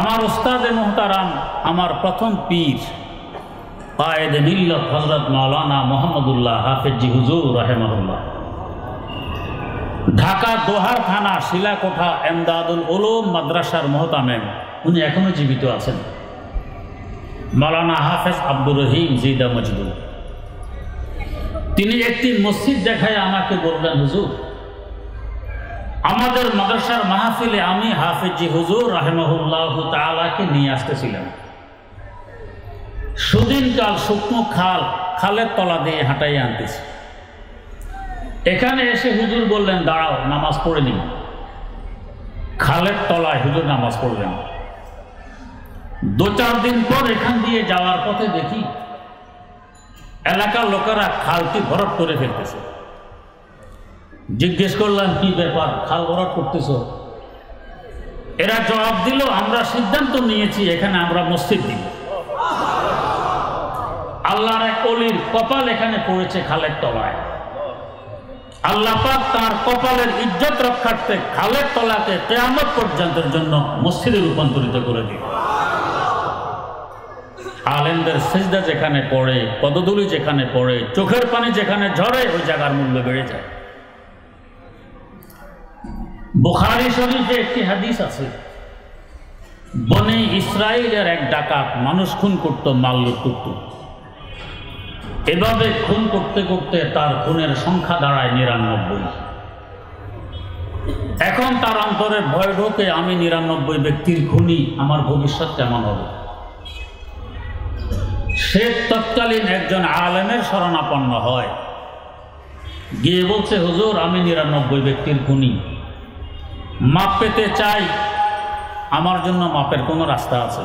আমার ওস্তাদে মোহতারাম, আমার প্রথম পীর, কায়েদ মিল্লত হজরত মাওলানা মোহাম্মদুল্লাহ হাফেজি হুজুর রাহেমাহুল্লাহ। ঢাকা দোহার থানা শিলাকোঠা এমদাদুল উলুম মাদ্রাসার মহতামেম, উনি এখনও জীবিত আছেন। মাওলানা হাফেজ আব্দুর রহিম জিদা মজদুর। তিনি একটি মসজিদ দেখায় আমাকে বললেন, হুজুর আমাদের মাদ্রাসার মাহফিলে আমি হাফেজি হুজুর রাহেমাহুল্লাহ তালাকে নিয়ে আসতেছিলাম। সুদিনকাল শুকনো খাল, খালের তলা দিয়ে হাঁটাই আনতেছি। এখানে এসে হুজুর বললেন, দাঁড়াও, নামাজ পড়ে নি খালের তলায় হুজুর নামাজ পড়লেন। দু চার দিন পর এখান দিয়ে যাওয়ার পথে দেখি, এলাকার লোকেরা খালটি ভরট করে ফেলতেছে। জিজ্ঞেস করলাম, কি ব্যাপার? খাল ভরট করতেছ? এরা জবাব দিল, আমরা সিদ্ধান্ত নিয়েছি, এখানে আমরা মসজিদ দিব। আল্লাহর এক অলির কপাল এখানে পড়েছে খালের তলায়। আল্লাহ পাক তার কপালের ইজ্জত রক্ষার্থে খালের তলাকে কেয়ামত পর্যন্তের জন্য মসজিদে রূপান্তরিত করে দিল। আলেমদের সেজদা যেখানে পড়ে পদদুলি যেখানে পড়ে, চোখের পানি যেখানে ঝরে, ওই জায়গার মূল্য বেড়ে যায়। বুখারি শরীফে একটি হাদিস আছে। বনে ইসরায়েলের এক ডাকাত মানুষ খুন করত মাল্য করত। এভাবে খুন করতে করতে তার খুনের সংখ্যা দাঁড়ায় নিরানব্বই। এখন তার অন্তরে ভয় ঢোকে, আমি নিরানব্বই ব্যক্তির খুনি, আমার ভবিষ্যৎ কেমন হবে? সে তৎকালীন একজন আলেমের শরণাপন্ন হয়। গিয়ে বলছে, হুজুর, আমি নিরানব্বই ব্যক্তির খুনি। মাপ পেতে চাই, আমার জন্য মাপের কোনো রাস্তা আছে?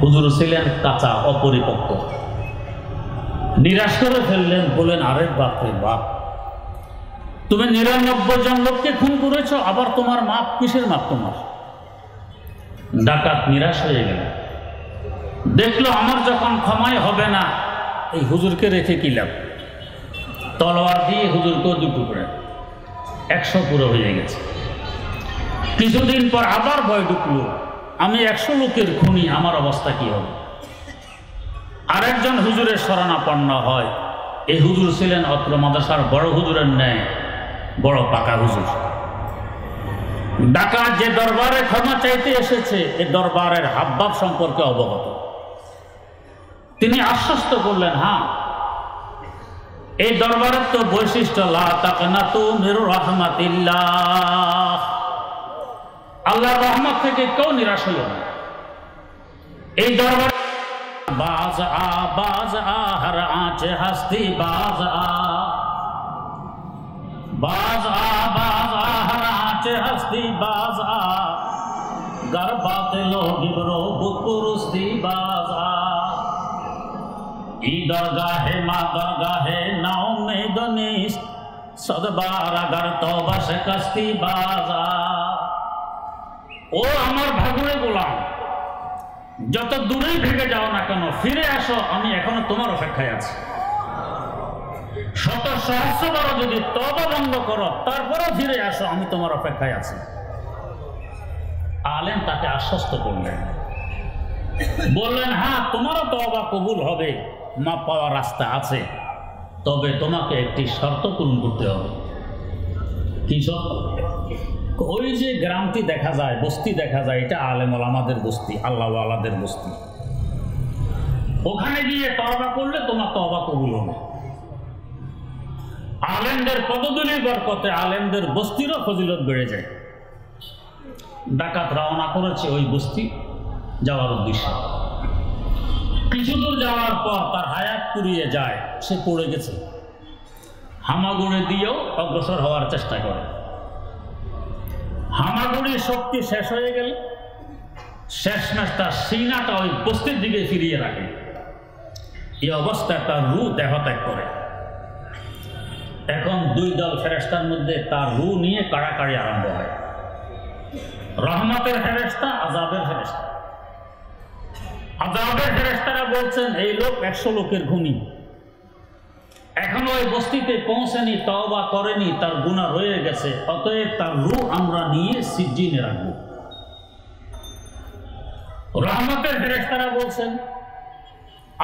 হুজুর ছিলেন কাঁচা, অপরিপক্ক। নিরাশ করে ফেললেন বলেন আরেক বাপরে বাপ, তুমি নিরানব্বই জন লোককে খুন করেছ, আবার তোমার মাপ কিসের মাপ তোমার? ডাকাত নিরাশ হয়ে গেল। দেখল, আমার যখন ক্ষমাই হবে না, এই হুজুরকে রেখে কি লাভ? তলোয়ার দিয়ে হুজুরকেও দুটো করে একশো পুরো হয়ে গেছে। কিছুদিন পর আবার ভয় ঢুকলো, আমি একশো লোকের খুনি, আমার অবস্থা কি হবে? আরেকজন হুজুরের শরণাপন্ন হয় এই হুজুর ছিলেন অত্র মাদাসার বড় হুজুরের ন্যায়, বড় পাকা হুজুর। ডাকা যে দরবারে ক্ষমা চাইতে এসেছে, এ দরবারের হাবভাব সম্পর্কে অবগত। তিনি আশ্বস্ত করলেন হ্যাঁ এই দরবারের তো বৈশিষ্ট্য রহমাতিল্লাহ। আল্লাহর রহমত থেকে কেউ নিরাশ হইল না। এই দরবার বাজ আ বাজ আ, হর আঁচে হাস্তি, বাজ আ। বাজ আ, বাজ হাস্তি, বাজ আ। গর্বাতে লোহিবরো বুকুরুস্তি বাজ ই দরগাহে, মা দরগাহে নাও মেদনিস সদবার আগার তবা শিকস্তি বাজা। ও আমার ভাগুড়ে গোলাম, যত দূরেই ভেঙে যাও না কেন, ফিরে আসো, আমি এখনও তোমার অপেক্ষায় আছি। শত সহস্রবার যদি তবা বন্ধ করো, তারপরও ফিরে আসো, আমি তোমার অপেক্ষায় আছি। আলেন তাকে আশ্বস্ত করলেন। বললেন হ্যাঁ তোমারও তবা কবুল হবে। মা পাওয়ার রাস্তা আছে। তবে তোমাকে একটি শর্ত পূরণ করতে হবে। কি শর্ত? ওই যে গ্রামটি দেখা যায়, বস্তি দেখা যায়, এটা আলেমল আমাদের বস্তি আল্লাহ আলাদের বস্তি। ওখানে গিয়ে তবা করলে তোমার তবা কবুল হবে। আলেমদের পদদলির বরকতে আলেমদের বস্তিরও ফজিলত বেড়ে যায়। ডাকাত রওনা করেছে ওই বস্তি যাওয়ার উদ্দেশ্য। কিছু দূর যাওয়ার পর তার হায়াত পুড়িয়ে যায়, সে পড়ে গেছে। হামাগুড়ি দিয়েও অগ্রসর হওয়ার চেষ্টা করে। হামাগুড়ির শক্তি শেষ হয়ে গেল, শেষ ম্যাচটা সিনাটা ওই বস্তির দিকে ফিরিয়ে রাখে। এই অবস্থায় তার রু দেহ ত্যাগ করে। এখন দুই দল ফেরেস্তার মধ্যে তার রু নিয়ে কাড়াকাড়ি আরম্ভ হয়। রহমতের ফেরেস্তা আজাবের ফেরেস্তা আজাবের ফেরেস্তারা বলছেন, এই লোক একশো লোকের ঘুমি এখনও ওই বস্তিতে পৌঁছেনি, তওবা করেনি, তার গুণা রয়ে গেছে। অতএব তার রু আমরা নিয়ে সিজিনে রাখব। রহমতের ফেরেস্তারা বলছেন,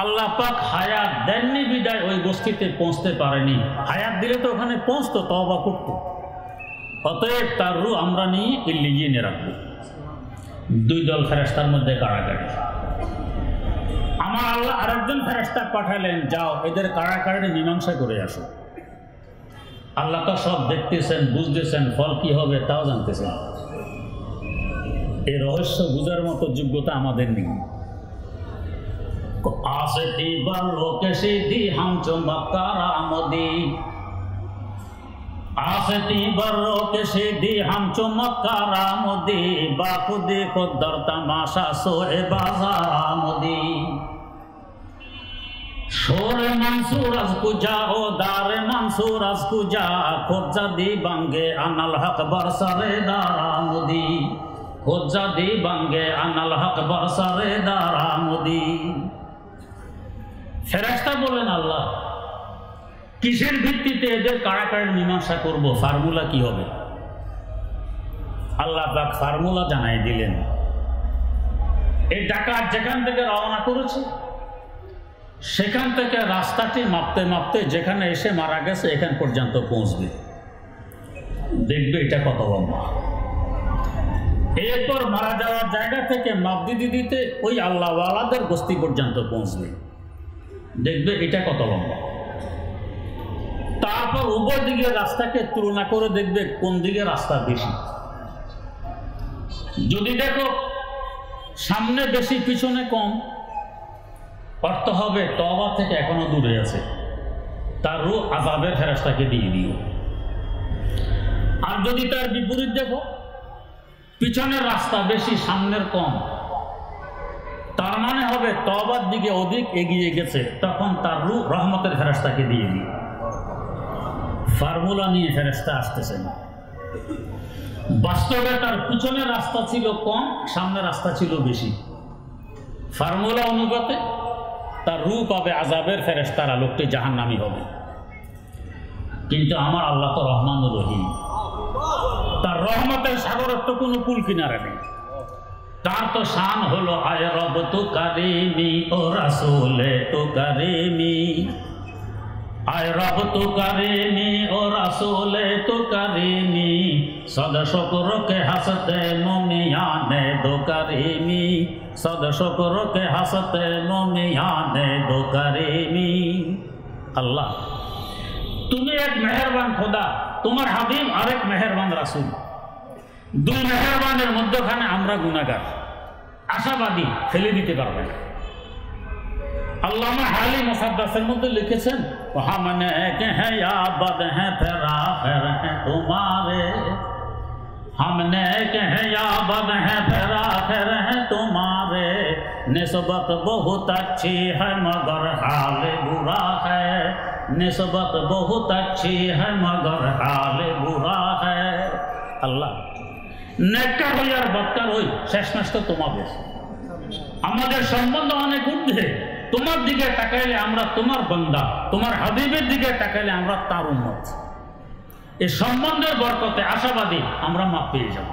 আল্লাহ পাক হায়াত দেননি বিদায়, ওই বস্তিতে পৌঁছতে পারেনি। হায়াত দিলে তো ওখানে পৌঁছতো তবা করত। অতএব তার রু আমরা নিয়ে ইল্লিজিনে রাখব। দুই দল ফেরেস্তার মধ্যে কাড়াকাড়ি আমার আল্লাহ আরেকজন ফেরেস্তা পাঠালেন, যাও, এদের কাড়াকাড়ি মীমাংসা করে আসো। আল্লাহ তো সব দেখতেছেন, বুঝতেছেন, ফল কি হবে তাও জানতেছেন। এই রহস্য বুঝার মতো যোগ্যতা আমাদের নেই। সিদ্ধি হাম সিদ্ধি হাম শোরে মানসুর আজ কুজা ও দারে মানসুর আজ কুজা খোঁজা দি বাঙ্গে আনাল হক বরসারে দারামুদি খোঁজা দি বাঙ্গে আনাল হক বরসারে দারামুদি ফেরাস্তা বলেন আল্লাহ, কিসের ভিত্তিতে এদের কারা কারাকারের মীমাংসা করব? ফার্মুলা কি হবে? আল্লাহ পাক ফার্মুলা জানাই দিলেন। এই ডাকাত যেখান থেকে রওনা করেছে সেখান থেকে রাস্তাটি মাপতে মাপতে যেখানে এসে মারা গেছে, এখান পর্যন্ত পৌঁছবে। দেখবে এটা কত লম্বা। এরপর মারা যাওয়ার জায়গা থেকে মাপ দিতে দিতে ওই আল্লাহওয়ালাদের বস্তি পর্যন্ত পৌঁছবে। দেখবে এটা কত লম্বা। তারপর উভয় দিকে রাস্তাকে তুলনা করে দেখবে কোন দিকে রাস্তা বেশি। যদি দেখো সামনে বেশি, পিছনে কম অর্থ হবে তবা থেকে এখনও দূরে আছে। তার রু আজাবের ফেরাস্তাকে দিয়ে দিও। আর যদি তার বিপরীত দেখো, পিছনের রাস্তা বেশি, সামনের কম, তার মানে হবে তবার দিকে অধিক এগিয়ে গেছে, তখন তার রু রহমতের ফেরাস্তাকে দিয়ে দিই ফার্মুলা নিয়ে ফেরাস্তা আসতেছে না বাস্তবে তার পিছনের রাস্তা ছিল কম, সামনের রাস্তা ছিল বেশি। ফার্মুলা অনুপাতে তার রূপ পাবে আজাবের ফেরেস্তারা লোকটি জাহান নামি হবে। কিন্তু আমার আল্লাহ তো রহমান রহিম। তার রহমতের সাগরের তো কোনো পুল কিনারে নেই। তার তো শান হলো, আয় রব তো কারিমি, ও রাসুলে তো কারিমি। আয় তো ও তো হাসতে আল্লাহ, তুমি এক মেহরবান খোদা, তোমার হাবিব আরেক মেহরবান রাসুল। দুই মেহরবানের মধ্যখানে আমরা গুণাগার আশাবাদী ফেলে দিতে পারবে না। আল্লামা মুসাদ্দাসের মধ্যে লিখেছেন হামনে কে হ্যাঁ আবাদ হ্যাঁ ফেরা ফের হ্যাঁ তোমারে हमने कहे याबद है फेरा फेर है तुम्हारे निस्बत बहुत अच्छी है मगर हाल बुरा है निस्बत बहुत अच्छी है मगर हाल बुरा है আল্লাহ নেককার হই আর বৎকার হই শেষমেশ তো তোমাদের আমাদের সম্বন্ধ অনেক ঊর্ধ্বে তোমার দিকে তাকাইলে আমরা তোমার বন্দা, তোমার হাবিবের দিকে তাকাইলে আমরা তার উন্মত এই সম্বন্ধের বরকতে আশাবাদী আমরা মাপ পেয়ে যাব।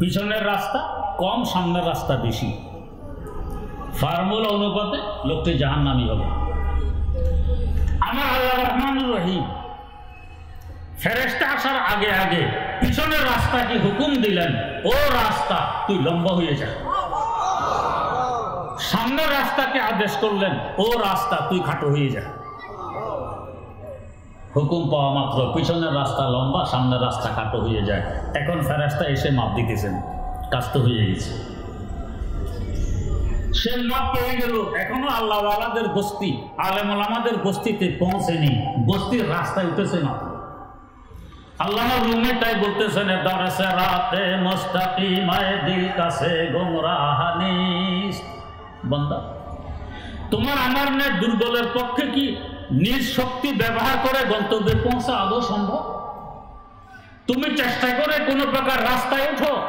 পিছনের রাস্তা কম, সামনের রাস্তা বেশি। ফার্মুলা অনুপাতে লোকটি জাহান নামি হবে। আমার আল্লাহ রহমান রহিম ফেরেস্তা আসার আগে আগে পিছনের রাস্তা কি হুকুম দিলেন? ও রাস্তা তুই লম্বা হয়ে যা। সামনের রাস্তাকে আদেশ করলেন, ও রাস্তা তুই খাটো হয়ে যা। হুকুম পাওয়া মাত্র, পিছনের রাস্তা লম্বা, সামনের রাস্তা খাটো হয়ে যায়। এখন ফেরাস্তা এসে মাপ দিতেছেন, কাজ তো হয়ে গেছে। সে মাপ পেয়ে গেল, এখনও আল্লাহ আলাদের বস্তি আলেমল আমাদের বস্তিতে পৌঁছেনি, বস্তির রাস্তায় উঠেছে না। আল্লাহ রুমে তাই বলতেছেন দরসে রাতে মোস্তাকি মায়ে দিল কাছে গোমরাহানিস বন্দা। তোমার আমার নে দুর্বলের পক্ষে কি নিজ শক্তি ব্যবহার করে গন্তব্যে পৌঁছা আদৌ সম্ভব? তুমি চেষ্টা করে কোনো প্রকার রাস্তায় উঠো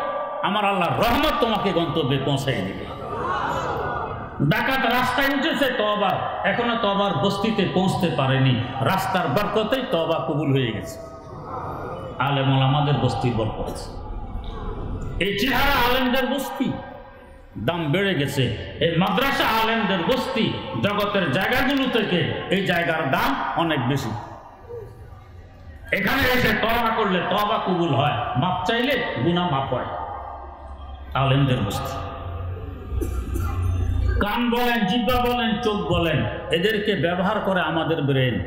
আমার আল্লাহ রহমত তোমাকে গন্তব্যে পৌঁছাই দিবে। ডাকাত রাস্তায় উঠেছে তবার এখনও তবার বস্তিতে পৌঁছতে পারেনি। রাস্তার বরকতেই তবা কবুল হয়ে গেছে। আলেমল আমাদের বস্তির বরকত। এই চেহারা আলেমদের বস্তি। দাম বেড়ে গেছে। এই মাদ্রাসা আলেমদের বস্তি জগতের জায়গাগুলো থেকে এই জায়গার দাম অনেক বেশি। এখানে এসে তবা করলে তবা কবুল হয়, মাপ চাইলে গুণা মাপ হয়। আলেমদের বস্তি। কান বলেন, জিব্বা বলেন, চোখ বলেন, এদেরকে ব্যবহার করে আমাদের ব্রেন।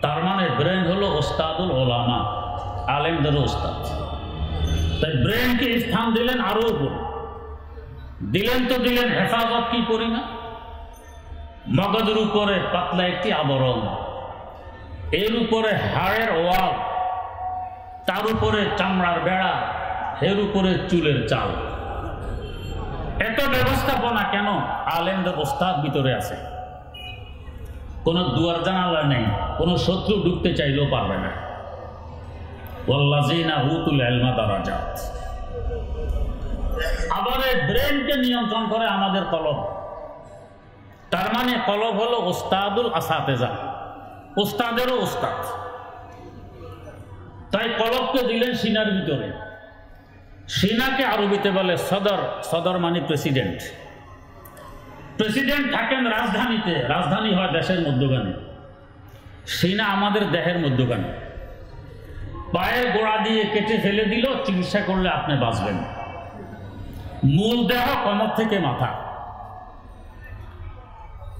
তার মানে ব্রেন হলো ওস্তাদুল ওলামা, আলেমদের ওস্তাদ। তাই ব্রেনকে স্থান দিলেন আরও উপরে। দিলেন তো দিলেন, হেফাজত কি করি না? মগজের উপরে পাতলা একটি আবরণ, এর উপরে হাড়ের ওয়াল, তার উপরে চামড়ার বেড়া, এর উপরে চুলের চাল। এত ব্যবস্থাপনা কেন? আলেমদের ওস্তাদ ভিতরে আছে। কোনো দুয়ার জানালা নেই, কোনো শত্রু ঢুকতে চাইলেও পারবে না। ওয়াল্লাজিনা হুতুল এলমা দারাজাত। আবার এই ব্রেনকে নিয়ন্ত্রণ করে আমাদের কলব। তার মানে কলব হলো ওস্তাদুল আসাতেজা। ওস্তাদেরও ওস্তাদ তাই কলবকে দিলেন সিনার ভিতরে। সিনাকে আরবিতে বলে সদর। সদর মানে প্রেসিডেন্ট। প্রেসিডেন্ট থাকেন রাজধানীতে। রাজধানী হয় দেশের মধ্যখানে। সিনা আমাদের দেহের মধ্যখানে। পায়ের গোড়া দিয়ে কেটে ফেলে দিল, চিকিৎসা করলে আপনি বাঁচবেন। মূল দেহ কমর থেকে মাথা।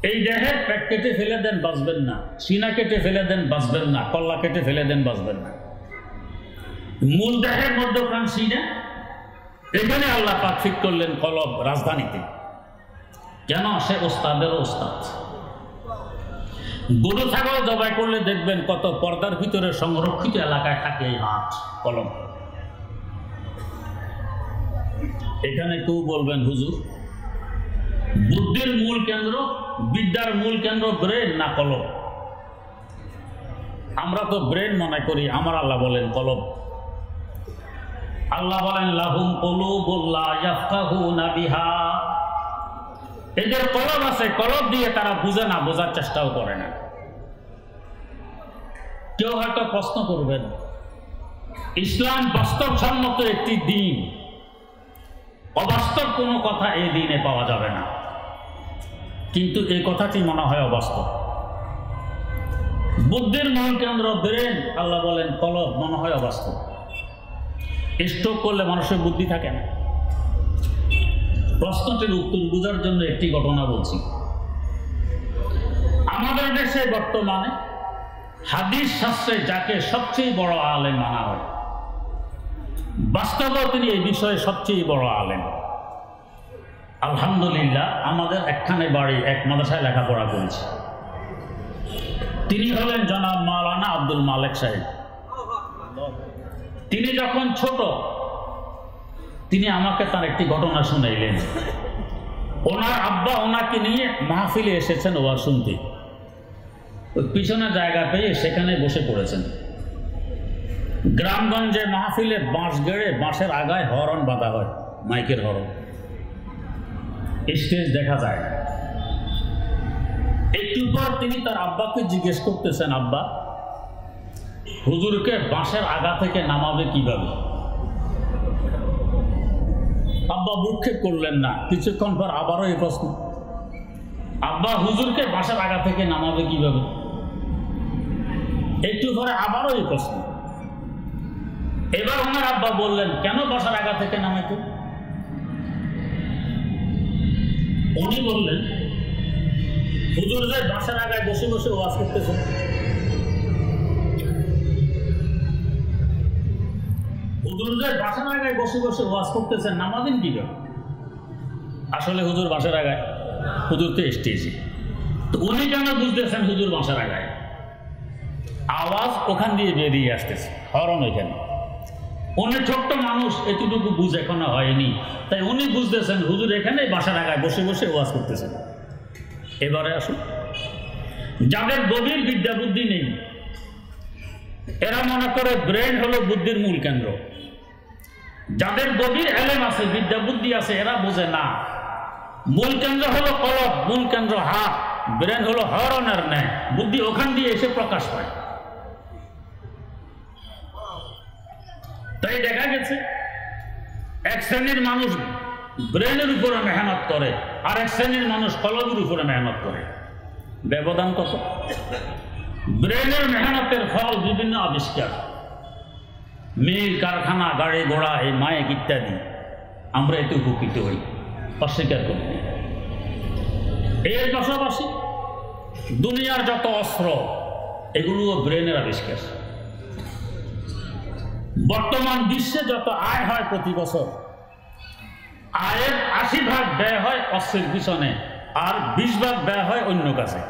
এই দেহের পেট কেটে ফেলে দেন, বাঁচবেন না। সিনা কেটে ফেলে দেন, বাঁচবেন না। কল্লা কেটে ফেলে দেন, বাঁচবেন না। মূল দেহের মধ্যখান সিনা। এখানে আল্লাহ পাক ঠিক করলেন কলব রাজধানীতে। কেন সে ওস্তাদের ওস্তাদ? গরু, ছাগল জবাই করলে দেখবেন কত পর্দার ভিতরে সংরক্ষিত এলাকায় থাকে এই হাট কলম। এখানে কেউ বলবেন, হুজুর, বুদ্ধির মূল কেন্দ্র, বিদ্যার মূল কেন্দ্র ব্রেন না কলম আমরা তো ব্রেন মনে করি, আমার আল্লাহ বলেন কলম আল্লাহ বলেন, লাহুম বিহা। এদের কলব আছে, কলব দিয়ে তারা বুঝে না, বোঝার চেষ্টাও করে না। কেউ হয়তো প্রশ্ন করবেন, ইসলাম বাস্তবসম্মত একটি দিন। অবাস্তব কোনো কথা এই দিনে পাওয়া যাবে না। কিন্তু এই কথাটি মনে হয় অবাস্তব। বুদ্ধির মূল কেন্দ্র ব্রেন, আল্লাহ বলেন, কলব, মনে হয় অবাস্তব। স্ট্রোক করলে মানুষের বুদ্ধি থাকে না। প্রশ্নটির উত্তর বোঝার জন্য একটি ঘটনা বলছি। আমাদের দেশে বর্তমানে হাদিস শাস্ত্রে যাকে সবচেয়ে বড় আলেম মানা হয় বাস্তবেও তিনি এই বিষয়ে সবচেয়ে বড় আলেন আলহামদুলিল্লাহ, আমাদের একখানে বাড়ি এক মাদ্রাসায় লেখাপড়া করেছে। তিনি হলেন জনাব মাওলানা আব্দুল মালেক সাহেব। তিনি যখন ছোট, তিনি আমাকে তার একটি ঘটনা শুনাইলেন। ওনার আব্বা ওনাকে নিয়ে মাহফিলে এসেছেন ওয়ার শুনতে পিছনে জায়গা পেয়ে সেখানে বসে পড়েছেন। গ্রামগঞ্জে মাহফিলে বাঁশ গেড়ে বাঁশের আগায় হরন বাঁধা হয়, মাইকের হরণ। স্টেজ দেখা যায়। একটু পর তিনি তার আব্বাকে জিজ্ঞেস করতেছেন, আব্বা, হুজুরকে বাঁশের আগা থেকে নামাবে কীভাবে? আব্বা ভ্রুক্ষেপ করলেন না, কিছুক্ষণ পর আবারও এই প্রশ্ন, আব্বা, হুজুরকে বাঁশের আগা থেকে নামাবে কীভাবে? একটু পরে আবারও এই প্রশ্ন এবার ওনার আব্বা বললেন, কেন বাসার আগা থেকে নামে নামাইতে? উনি বললেন, হুজুর যে বাসার আগায় বসে বসে ওয়াজ করতেছেন হুজুর বাসার আগায় বসে বসে ওয়াজ করতেছেন নামাবেন কি? আসলে হুজুর বাসার আগায়, হুজুর তো স্টেজে তো উনি কেন বুঝতেছেন হুজুর বাসার আগায়? আওয়াজ ওখান দিয়ে বেরিয়ে আসতেছে, হরণ ওইখানে। উনি ছোট্ট মানুষ এতটুকু বুঝ এখনও হয়নি। তাই উনি বুঝতেছেন, হুজুর এখানে বাসার আগায় বসে বসে ওয়াজ করতেছেন। এবারে আসুন। যাদের গভীর বিদ্যা বুদ্ধি নেই, এরা মনে করে ব্রেন হলো বুদ্ধির মূল কেন্দ্র। যাদের গভীর এলেম আছে, বিদ্যা বুদ্ধি আছে, এরা বোঝে না। মূল কেন্দ্র হলো কলব, মূল কেন্দ্র হাত, ব্রেন হলো হরণের ন্যায়। বুদ্ধি ওখান দিয়ে এসে প্রকাশ পায়। তাই দেখা গেছে, এক শ্রেণির মানুষ ব্রেনের উপরে মেহনত করে আর এক শ্রেণির মানুষ কলমের উপরে মেহনত করে। ব্যবধান কত? ব্রেনের মেহনতের ফল বিভিন্ন আবিষ্কার। মিল, কারখানা, গাড়ি, ঘোড়া, এই মায়েক ইত্যাদি। আমরা এতে উপকৃত হই, অস্বীকার করি এর পাশাপাশি দুনিয়ার যত অস্ত্র, এগুলোও ব্রেনের আবিষ্কার। বর্তমান বিশ্বে যত আয় হয় প্রতি বছর, আয়ের আশি ভাগ ব্যয় হয় অস্ত্রের পিছনে আর বিশ ভাগ ব্যয় হয় অন্য কাছে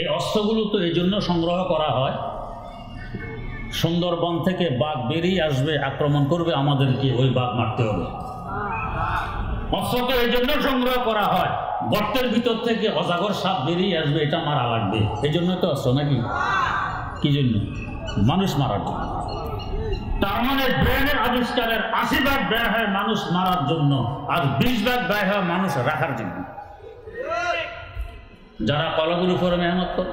এই অস্ত্রগুলো তো এই জন্য সংগ্রহ করা হয়। সুন্দরবন থেকে বাঘ বেরিয়ে আসবে, আক্রমণ করবে, আমাদেরকে ওই বাঘ মারতে হবে। অস্ত্র তো এই জন্য সংগ্রহ করা হয়, গর্তের ভিতর থেকে অজাগর সাপ বেরিয়ে আসবে, এটা মারা লাগবে। এই জন্য তো অস্ত্র নাকি? কি জন্য? মানুষ মারার জন্য তার মানে ব্রেনের আবিষ্কারের আশি ভাগ ব্যয় হয় মানুষ মারার জন্য, আর বিশ ভাগ ব্যয় হয় মানুষ রাখার জন্য। যারা কলমের উপরে মেহনত করে,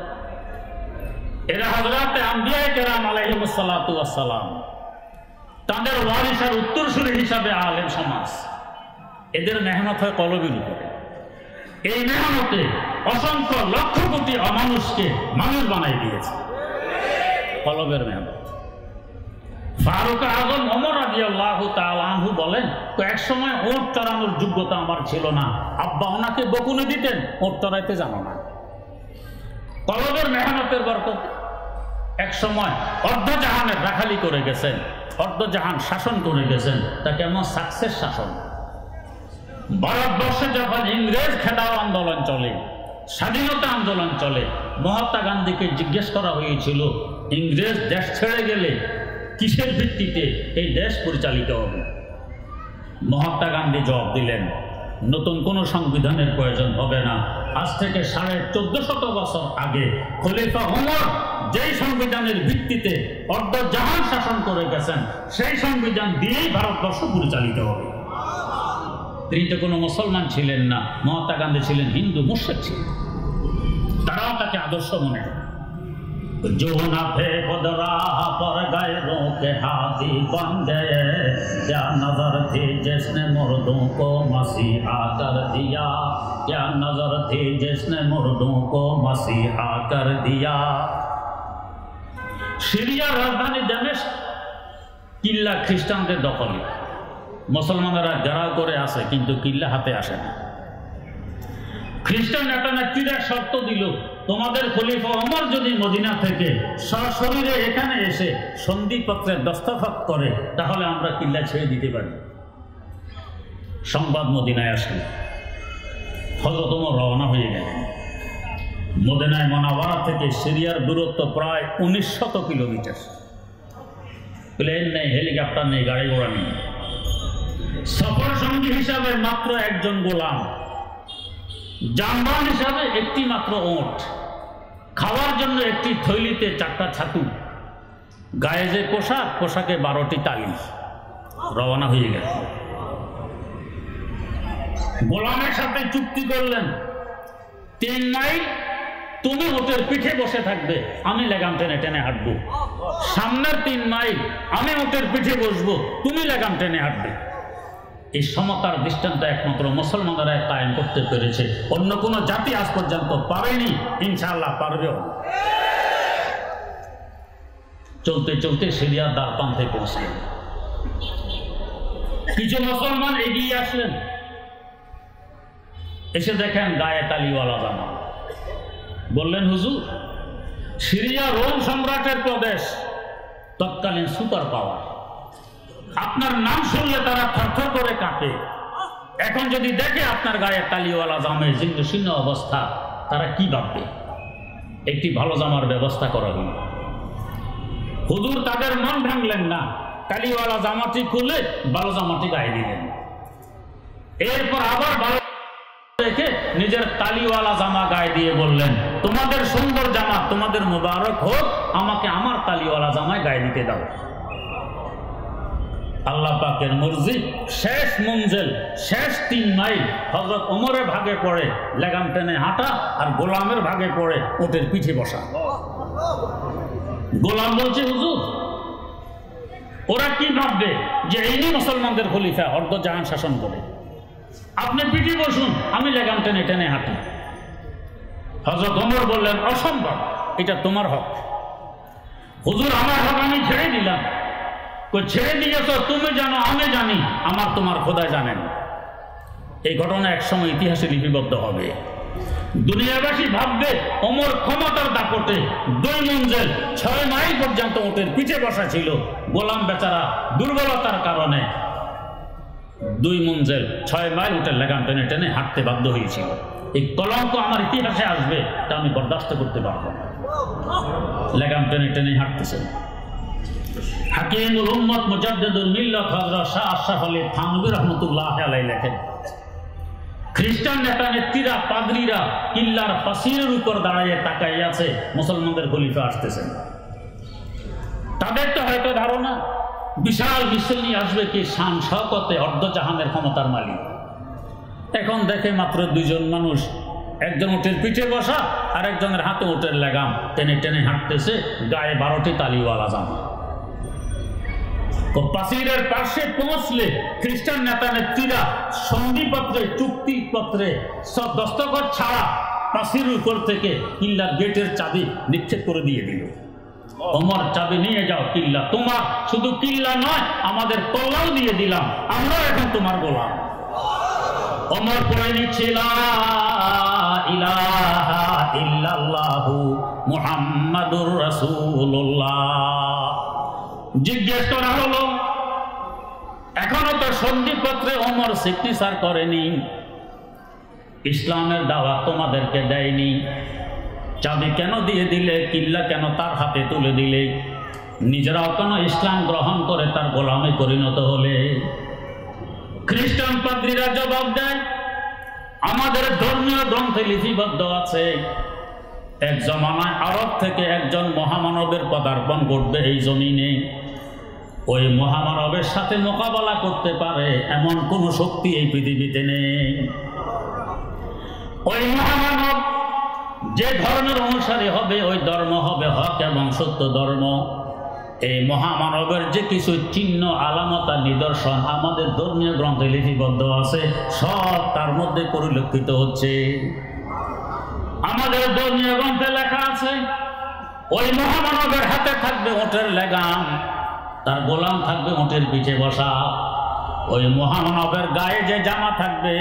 এরা হজরতে কেরাম তাদের ওয়ারিসার উত্তরসূরি হিসাবে আলেম সমাজ, এদের মেহনত হয় কলমের উপরে। এই মেহনতে অসংখ্য লক্ষ কোটি অমানুষকে মানুষ বানাই দিয়েছে। কলবের মেহনত ফারুক আজম অমর আদি আল্লাহ আনহু বলেন, তো এক সময় ওট চড়ানোর যোগ্যতা আমার ছিল না। আব্বা ওনাকে বকুনে দিতেন ওট চড়াইতে জানো না। কলবের মেহনতের বরকত। এক সময় অর্ধজাহানের রাখালি করে গেছেন, অর্ধজাহান শাসন করে গেছেন তা কেমন সাকসেস শাসন। ভারতবর্ষে যখন ইংরেজ খেদাও আন্দোলন চলে, স্বাধীনতা আন্দোলন চলে, মহাত্মা গান্ধীকে জিজ্ঞেস করা হয়েছিল ইংরেজ দেশ ছেড়ে গেলে কিসের ভিত্তিতে এই দেশ পরিচালিত হবে? মহাত্মা গান্ধী জবাব দিলেন, নতুন কোনো সংবিধানের প্রয়োজন হবে না। আজ থেকে সাড়ে চোদ্দ শত বছর আগে খলিফা ওমর যেই সংবিধানের ভিত্তিতে অর্ধ জাহান শাসন করে গেছেন, সেই সংবিধান দিয়েই ভারতবর্ষ পরিচালিত হবে। তিনি তো কোনো মুসলমান ছিলেন না, মহাত্মা গান্ধী ছিলেন হিন্দু, মুর্শেদ ছিলেন। তারাও তাকে আদর্শ মনে করে। जो न थे खुद राह पर गैरों के हाथी बन गए क्या नजर थी जिसने मुर्दों को मसीहा कर दिया क्या नजर थी जिसने मुर्दों को मसीहा कर दिया সিরিয়ার রাজধানী দামেশ কিল্লা খ্রিস্টানদের দখলে মুসলমানেরা যারা করে আসে কিন্তু কিল্লা হাতে আসে না খ্রিস্টান নেতা নেত্রীরা শর্ত দিল তোমাদের খলিফা অমর যদি মদিনা থেকে সশরীরে এখানে এসে সন্ধিপত্রে দস্তখত করে, তাহলে আমরা কিল্লা ছেড়ে দিতে পারি। সংবাদ মদিনায় আসলে। হজরত ওমর রওনা হয়ে গেলেন। মদিনায় মনাওয়ারা থেকে সিরিয়ার দূরত্ব প্রায় উনিশ শত কিলোমিটার। প্লেন নেই হেলিকপ্টার নেই, গাড়ি ঘোড়া নেই। সফর সঙ্গী হিসাবে মাত্র একজন গোলাম। যানবাহন হিসাবে একটি মাত্র ওট। খাওয়ার জন্য একটি থৈলিতে চারটা ছাতু গায়ে যে পোশাক, পোশাকে বারোটি তালি রওনা হয়ে গেল। গোলামের সাথে চুক্তি করলেন, তিন মাইল তুমি ওটের পিঠে বসে থাকবে, আমি লেগাম টেনে টেনে হাঁটবো। সামনের তিন মাইল আমি ওটের পিঠে বসবো, তুমি লেগাম টেনে হাঁটবে। এই সমতার দৃষ্টান্ত একমাত্র মুসলমানরা কায়েম করতে পেরেছে। অন্য কোনো জাতি আজ পর্যন্ত পারেনি, ইনশাআল্লাহ পারবেও চলতে চলতে সিরিয়ার দ্বার প্রান্তে পৌঁছলেন। কিছু মুসলমান এগিয়ে আসলেন। এসে দেখেন গায়ে তালিওয়ালা জামা। বললেন, হুজুর, সিরিয়া রোম সম্রাটের প্রদেশ, তৎকালীন সুপার পাওয়ার। আপনার নাম শুনলে তারা থরথর করে কাঁপে। এখন যদি দেখে আপনার গায়ে তালিওয়ালা জামে জীর্ণ শীর্ণ অবস্থা, তারা কি ভাববে? একটি ভালো জামার ব্যবস্থা করা হল হুজুর, তাদের মন ভাঙলেন না। তালিওয়ালা জামাটি খুলে ভালো জামাটি গায়ে দিলেন। এরপর আবার ভালো রেখে নিজের তালিওয়ালা জামা গায়ে দিয়ে বললেন, তোমাদের সুন্দর জামা, তোমাদের মোবারক হোক, আমাকে আমার তালিওয়ালা জামায় গায়ে দিতে দাও। আল্লাহ পাকের মর্জি শেষ মঞ্জেল, শেষ তিন মাইল। হজরত ওমরের ভাগে পড়ে, লেগাম টেনে হাঁটা আর গোলামের ভাগে পড়ে ওটের পিঠে বসা। গোলাম বলছে, হুজুর, ওরা কি ভাববে যে এই মুসলমানদের খলিফা অর্ধ জাহান শাসন করে? আপনি পিঠে বসুন, আমি লেগাম টেনে টেনে হাঁটি। হজরত ওমর বললেন, অসম্ভব, এটা তোমার হক। হুজুর, আমার হক আমি ছেড়ে দিলাম। ছেড়ে দিয়েছ, তুমি জানো, আমি জানি, আমার তোমার খোদায় জানেন। এই ঘটনা একসময় ইতিহাসে লিপিবদ্ধ হবে। দুনিয়াবাসী ভাববে অমর ক্ষমতার দাপটে দুই মঞ্জেল ছয় মাইল পর্যন্ত ওটের পিঠে বসা ছিল, গোলাম বেচারা দুর্বলতার কারণে। দুই মঞ্জেল ছয় মাইল উঠে লেগাম টেনে টেনে হাঁটতে বাধ্য হয়েছিল। এই কলঙ্ক আমার ইতিহাসে আসবে, তা আমি বরদাস্ত করতে পারব না। লেগাম টেনে টেনে হাঁটতেছেন হাকিমুল উম্মত মুজাদ্দিদুল মিল্লাত শাহ আশরাফ আলী লেখেন, খ্রিস্টান নেতা নেত্রীরা কিল্লার উপর তাকাই আছে মুসলমানদের খলিফা আসতেছেন। তাদের তো হয়তো ধারণা, বিশাল মিছিল নিয়ে আসবে কি শান শকতে অর্ধজাহানের ক্ষমতার মালিক। এখন দেখে মাত্র দুইজন মানুষ, একজন উঠের পিঠে বসা আর একজনের হাতে উঠের লাগাম, টেনে টেনে হাঁটতেছে, গায়ে বারোটি তালিওয়ালা জামা। পাশিরের পাশে পৌঁছলে খ্রিস্টান নেতা নেত্রীরা সন্ধিপত্রে চুক্তিপত্রে সব দস্তখত ছাড়া পাশির উপর থেকে কিল্লার গেটের চাবি নিক্ষেপ করে দিয়ে দিল। অমর চাবি নিয়ে যাও কিল্লা। তোমার শুধু কিল্লা নয়, আমাদের কল্লাও দিয়ে দিলাম। আমরা এখন তোমার গোলাম। অমর পড়ে নিচ্ছিল ইলাহা ইল্লাল্লাহু মুহাম্মাদুর রাসূলুল্লাহ। জিজ্ঞেস করা হলো, এখনও তো সন্ধিপত্রে অমর সিগনেচার করেনি। ইসলামের দাওয়া তোমাদেরকে দেয়নি। চাবি কেন দিয়ে দিলে, কিল্লা কেন তার হাতে তুলে দিলে? নিজেরাও কেন ইসলাম গ্রহণ করে তার গোলামে পরিণত হলে? খ্রিস্টান পাদ্রীরা জবাব দেয়, আমাদের ধর্মীয় গ্রন্থে লিপিবদ্ধ আছে। এক জমানায় আরব থেকে একজন মহামানবের পদার্পণ ঘটবে এই জমিনে। ওই মহামানবের সাথে মোকাবেলা করতে পারে এমন কোন শক্তি এই পৃথিবীতে নেই। ওই মহামানব যে ধর্মের অনুসারী হবে, ওই ধর্ম হবে হক এবং সত্য ধর্ম। এই মহামানবের যে কিছু চিহ্ন, আলামত নিদর্শন আমাদের ধর্মীয় গ্রন্থে লিপিবদ্ধ আছে, সব তার মধ্যে পরিলক্ষিত হচ্ছে। আমাদের ধর্মীয় গ্রন্থে লেখা আছে, ওই মহামানবের হাতে থাকবে ওটের লেগাম। তার গোলাম থাকবে উঁটের পিঠে বসা। ওই মহানবের গায়ে যে জামা থাকবে,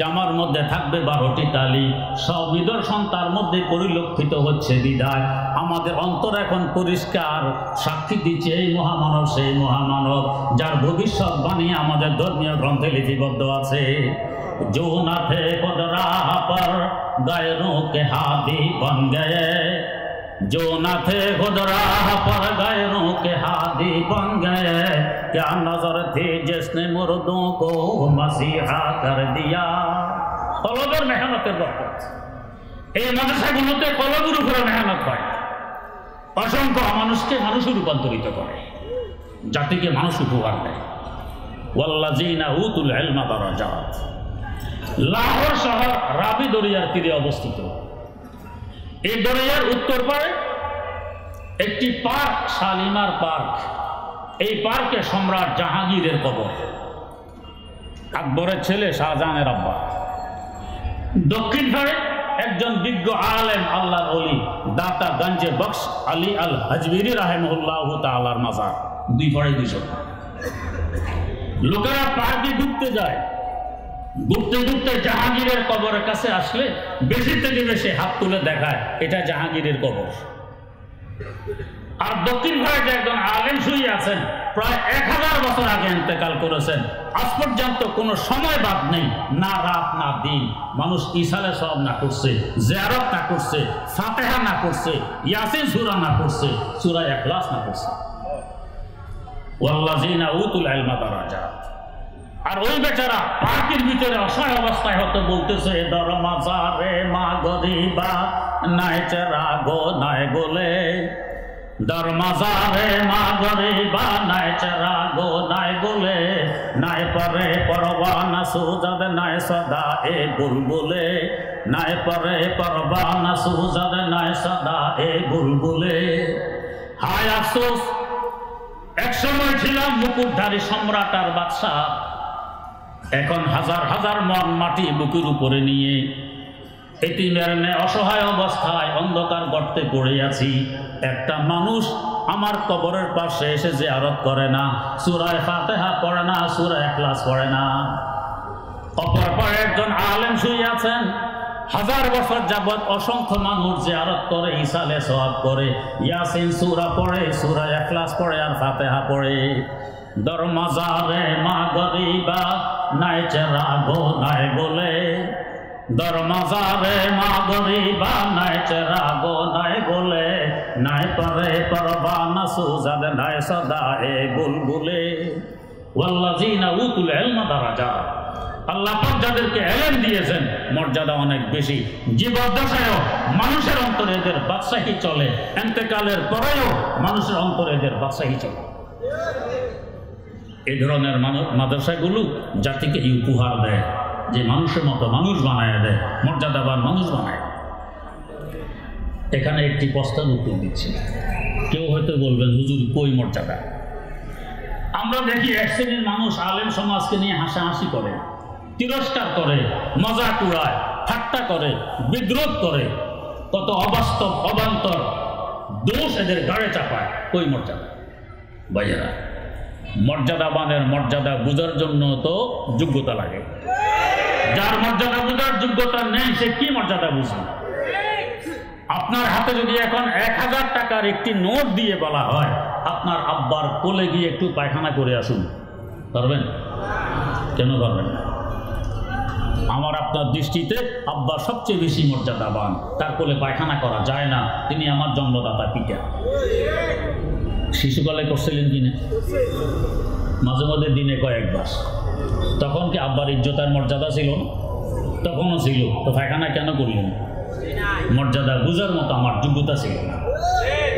জামার মধ্যে থাকবে বারোটি তালি সব নিদর্শন তার মধ্যে পরিলক্ষিত হচ্ছে বিদায় আমাদের অন্তর এখন পরিষ্কার, সাক্ষী দিচ্ছে এই মহামানব, সেই মহামানব, যার ভবিষ্যৎ বাণী আমাদের ধর্মীয় গ্রন্থে লিপিবদ্ধ আছে। যৌনাথে কদরা পর গায়রোঁ কে বন গয়ে जो न थे खुद राह पर गैरों के हाथी बन गए क्या नजर थी जिसने मुर्दों को मसीहा कर दिया কলবের মেহনতের বরকত এই মাদ্রাসাগুলোতে কলবের উপরে মেহনত হয় অসংখ্য মানুষকে মানুষে রূপান্তরিত করে জাতিকে মানুষ উপহার দেয় ওয়াল্লাজিনা উতুল ইলমা দারাজাত লাহোর শহর রাবি দরিয়ার তীরে অবস্থিত এই দরিয়ার উত্তর পারে একটি পার্ক, শালিমার পার্ক। এই পার্কে সম্রাট জাহাঙ্গীরের কবর। আকবরের ছেলে শাহজাহানের আব্বা। দক্ষিণ পারে একজন বিজ্ঞ আলেম আল্লাহ অলি দাতা গঞ্জে বক্স আলী আল হজবিরি রাহেমুল্লাহ তালার মাজার। দুই পাড়ে দুইশো লোকেরা পার্কে ঢুকতে যায়। ঘুরতে ঘুরতে জাহাঙ্গীরের কবরের কাছে আসলে বেশি থেকে বেশি হাত তুলে দেখায়, এটা জাহাঙ্গীরের কবর। আর দক্ষিণ ভারতে একজন আলেম শুয়ে আছেন, প্রায় এক হাজার বছর আগে ইন্তেকাল করেছেন। আজ পর্যন্ত কোনো সময় বাদ নেই, না রাত, না দিন। মানুষ ইসালে সব না করছে, জেয়ারত না করছে, ফাতেহা না করছে, ইয়াসিন সুরা না করছে সুরা এখলাস না করছে ওয়াল্লাজিনা উতুল ইলমা দারাজাত আর ওই বেচারা পার্কের ভিতরে অসহায় অবস্থায় হতে, বলতেছে দরমাজা রে মা গরিবা নাই চেরা গো, নাই গোলে। রে মা গরিবা নাই চেরা গো, নাই গোলে। নাই পরে পরবানা সুজাদ, নাই সদা এ বুলবুলে। নাই পরে পরবানা সুজাদ, নাই সদা এ বুলবুলে। হায় আফসোস এক সময় ছিলাম মুকুটধারী সম্রাট আর বাদশাহ। এখন হাজার হাজার মন মাটি বুকের উপরে নিয়ে এতিমের ন্যায় অসহায় অবস্থায় অন্ধকার গর্তে পড়ে আছি। একটা মানুষ আমার কবরের পাশে এসে যে আরত করে না। সুরায় ফাতেহা পড়ে না, সুরায় ক্লাস পড়ে না। অপর পরে একজন আলেম শুয়ে আছেন। হাজার বছর যাবৎ অসংখ্য মানুষ যে আরত করে ইসালে সব করে। ইয়াসিন সুরা পড়ে সুরা এখলাস পড়ে আর ফাতেহা পড়ে। দরমাজারে মা গরিবা, নাই চেরা গো, নাই বলে দরমাজারে মা গরিবা, নাই চেরা গো, নাই বলে নাই পরে পরবা না সুজাদ, নাই সদা এ বুলবুলে। ওয়াল্লাযিনা উতুল ইলমা দারাজা। আল্লাহ পাক যাদেরকে এলেন দিয়েছেন, মর্যাদা অনেক বেশি। জীবদ্দশায়ও মানুষের অন্তরে এদের বাদশাহী চলে, এন্তেকালের পরেও মানুষের অন্তরে এদের বাদশাহী চলে। এই ধরনের মাদ্রাসাগুলো জাতিকে এই উপহার দেয়, যে মানুষের মতো মানুষ বানায় দেয়, মর্যাদাবান মানুষ বানায় এখানে একটি প্রস্তাব উত্তর দিচ্ছি। কেউ হয়তো বলবেন, হুজুর, কই মর্যাদা? আমরা দেখি এক শ্রেণির মানুষ আলেম সমাজকে নিয়ে হাসাহাসি করে, তিরস্কার করে মজা উড়ায়, ঠাট্টা করে, বিদ্রোহ করে। কত অবাস্তব, অবান্তর দোষ এদের গাড়ে চাপায়। কই মর্যাদা? বাইরা মর্যাদাবানের মর্যাদা বুঝার জন্য তো যোগ্যতা লাগে। যার মর্যাদা বুঝার যোগ্যতা নেই, সে কি মর্যাদা বুঝবে? আপনার হাতে যদি এখন এক হাজার টাকার একটি নোট দিয়ে বলা হয়, আপনার আব্বার কোলে গিয়ে একটু পায়খানা করে আসুন। পারবেন? কেন পারবেন না? আমার আপনার দৃষ্টিতে আব্বা সবচেয়ে বেশি মর্যাদাবান। তার কোলে পায়খানা করা যায় না। তিনি আমার জন্মদাতা পিতা। শিশুকালে করছিলেন কিনা? মাঝে মধ্যে দিনে কয়েকবার। তখন কি আব্বার ইজ্জতার মর্যাদা ছিল তখনও ছিল। তো পায়খানা কেন করলেন? মর্যাদা বুঝার মতো আমার যোগ্যতা ছিল না।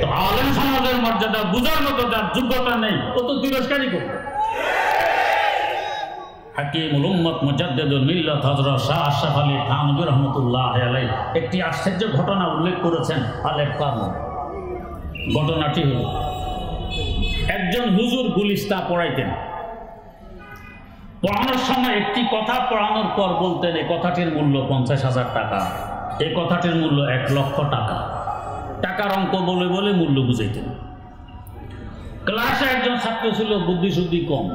তো আলেম সমাজের মর্যাদা বুঝার মতো যার যোগ্যতা নেই। ও তো তিরস্কারই করবে হাকিমুল উম্মত মুজাদ্দেদুল মিল্লাত হযরত শাহ আশরাফ আলী থানভী রহমতুল্লাহ আলাইহি একটি আশ্চর্য ঘটনা উল্লেখ করেছেন আলেফ কারণ ঘটনাটি হল, একজন হুজুর গুলিস্তা পড়াইতেন। পড়ানোর সময় একটি কথা পড়ানোর পর বলতেন এই কথাটির মূল্য পঞ্চাশ হাজার টাকা এই কথাটির মূল্য এক লক্ষ টাকা। টাকার অঙ্ক বলে বলে মূল্য বুঝাইতেন। ক্লাসে একজন ছাত্র ছিল বুদ্ধি বুদ্ধিশুদ্ধি কম।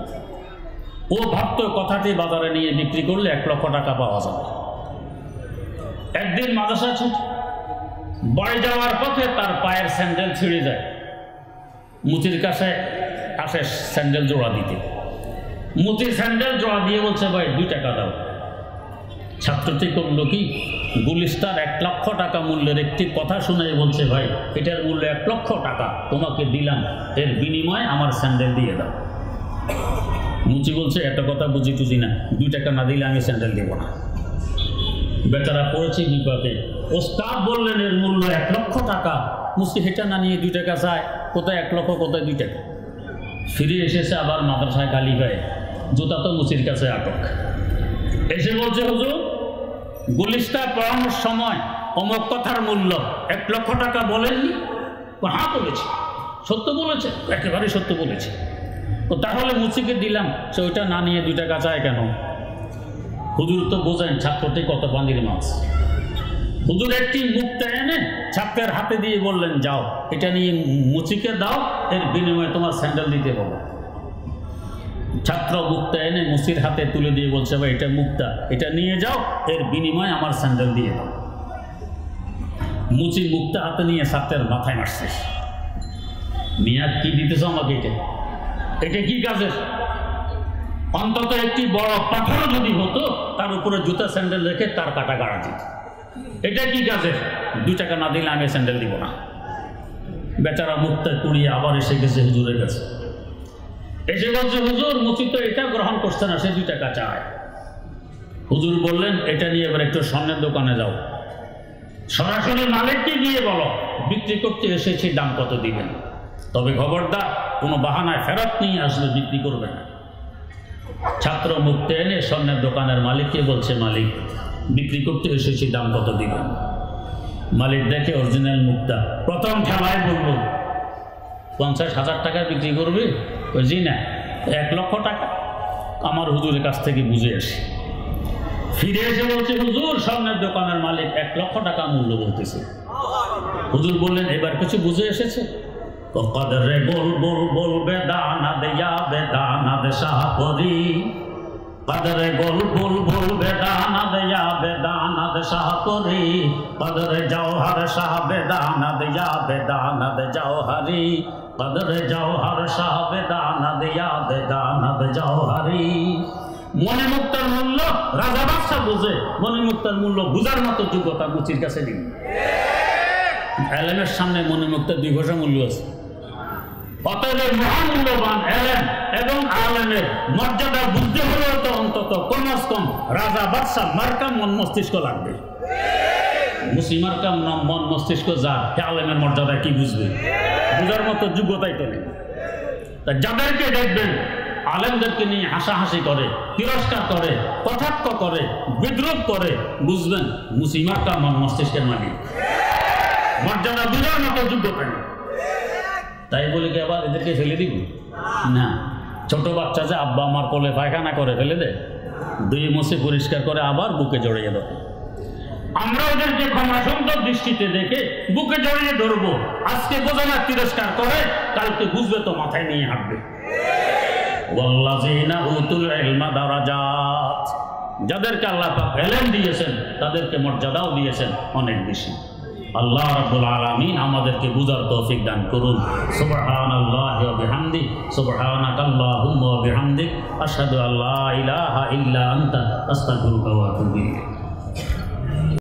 ও ভাবত কথাটি বাজারে নিয়ে বিক্রি করলে এক লক্ষ টাকা পাওয়া যাবে। একদিন মাদ্রাসা ছুট। বাড়ি যাওয়ার পথে তার পায়ের স্যান্ডেল ছিঁড়ে যায়। মুচির কাছে আসে স্যান্ডেল জোড়া দিতে। মুচি স্যান্ডেল জোড়া দিয়ে বলছে, ভাই, দুই টাকা দাও। ছাত্রটি করল কি? গুলিস্তার এক লক্ষ টাকা মূল্যের একটি কথা শুনে বলছে, ভাই, এটার মূল্য এক লক্ষ টাকা। তোমাকে দিলাম। এর বিনিময়ে আমার স্যান্ডেল দিয়ে দাও। মুচি বলছে এত কথা বুঝি টুঝি না দুই টাকা না দিলে আমি স্যান্ডেল দেবো না। বেচারা পড়েছে বিপাকে ওস্তাদ বললেন, এর মূল্য এক লক্ষ টাকা। মুচি হেঁটে না নিয়ে দুই টাকা চায়, কোথায় এক লক্ষ, কোথায় দুই টাকা। ফিরে এসেছে আবার মাদ্রাসায় গালি পায় জুতা তো মুচির কাছে আটক। এসে বলছে, হুজুর গুলিস্তা পড়ানোর সময় অমক কথার মূল্য এক লক্ষ টাকা বলেননি? ও হ্যাঁ বলেছে। সত্য বলেছে, একেবারে সত্য বলেছে। তো তাহলে মুচিকে দিলাম, সে ওইটা না নিয়ে দুই টাকা চায় কেন? হুজুর তো বোঝেন ছাত্রটি কত পানির মাছ। হুজুর একটি মুক্তা এনে ছাত্রের হাতে দিয়ে বললেন, যাও, এটা নিয়ে মুচিকে দাও, এর বিনিময়ে তোমার স্যান্ডেল দিতে বলো। ছাত্র মুক্তা এনে মুচির হাতে তুলে দিয়ে বলছে, ভাই, এটা মুক্তা এটা নিয়ে যাও, এর বিনিময়ে আমার স্যান্ডেল দিয়ে দাও। মুচি মুক্তা হাতে নিয়ে ছাত্রের মাথায় মারছে। মিয়া, কি দিতেছ আমাকে এটা? এটা কি কাজের অন্তত একটি বড় পাথর যদি হতো, তার উপরে জুতা স্যান্ডেল রেখে তার কাটা গাড়া দিত এটা কি কাজের দু টাকা না দিলে আমি স্যান্ডেল দিব না। বেচারা মুক্তা কুড়িয়ে আবার এসে গেছে হুজুরের কাছে এসে বলছে, হুজুর মুচি তো এটা গ্রহণ করছে না, সে দুই টাকা চায়। হুজুর বললেন, এটা নিয়ে এবার একটু স্বর্ণের দোকানে যাও। সরাসরি মালিককে গিয়ে বলো, বিক্রি করতে এসেছি, দাম কত দিবেন? তবে খবরদার কোনো বাহানায় ফেরত নিয়ে আসলে বিক্রি করবে না। ছাত্র মুক্তে এনে স্বর্ণের দোকানের মালিককে বলছে, মালিক, বিক্রি করতে এসেছি, দাম কত দিবেন মালিক দেখে অরিজিনাল মুক্তা, প্রথম খেলায় বলল পঞ্চাশ হাজার টাকা বিক্রি করবে? জি না, এক লক্ষ টাকা। আমার হুজুরের কাছ থেকে বুঝে আসি। ফিরে এসে বলছে, হুজুর সামনের দোকানের মালিক এক লক্ষ টাকা মূল্য বলতেছে। হুজুর বললেন, এবার কিছু বুঝে এসেছে? তো কদরে বল বল বলবে দানা দেয়া বেদানা দে শাহপরি কদরে বল বল বলবে দানা দেয়া বেদানা দে শাহপরি কদরে জওহর শাহ বেদানা দেয়া বেদানা দে জওহরি। কদরে জওহর শাহ বেদানা দেয়া বেদানা দে জওহরি। মনে মুক্তার মূল্য রাজা বাদশাহ বুঝে। মনে মুক্তার মূল্য বুঝার মতো যোগ্যতা মুচির কাছে নেই। এলেমের সামনে মনে মুক্তার দুই ঘোষা মূল্য আছে। অতএব মহান মূল্যবান এলেম এবং আলেমের মর্যাদা বুঝতে হলেও তো অন্তত কমাস কম রাজা বাদশাহ মার্কাম মন মস্তিষ্ক লাগবে। মুসলিমার কাম নাম মন মস্তিষ্ক যা আলেমের মর্যাদা কি বুঝবে? বুঝার মতো যোগ্যতাই তো নেই। তা যাদেরকে দেখবেন, আলেমদেরকে নিয়ে হাসাহাসি করে, তিরস্কার করে, কটাক্ষ করে, বিদ্রোহ করে, বুঝবেন মুসিমার কাম মন মস্তিষ্কের মালিক। মর্যাদা বুঝার মতো যোগ্যতা নেই। তাই বলে কি আবার এদেরকে ফেলে দিব? না। ছোট বাচ্চা যে আব্বা আমার কোলে পায়খানা করে ফেলে দে দুই মুছে পরিষ্কার করে আবার বুকে জড়িয়ে দেয় আমরা ওদেরকে ক্ষমা সুন্দর দৃষ্টিতে দেখে বুকে জড়িয়ে ধরবো। আজকে বোঝানা তিরস্কার করে কালকে বুঝবে তো মাথায় নিয়ে হাঁটবে। যাদেরকে আল্লাহ এলেম দিয়েছেন তাদেরকে মর্যাদাও দিয়েছেন অনেক বেশি। আল্লাহ রাব্বুল আলামিন আমাদেরকে বুঝার তৌফিক দান করুন সুবহানাল্লাহি ওয়া বিহামদি সুবহানাকাল্লাহুম্মা ওয়া বিহামদিক আশহাদু আল্লা ইলাহা ইল্লা আনতা আস্তাগফিরুকা ওয়া আতুবু ইলাইক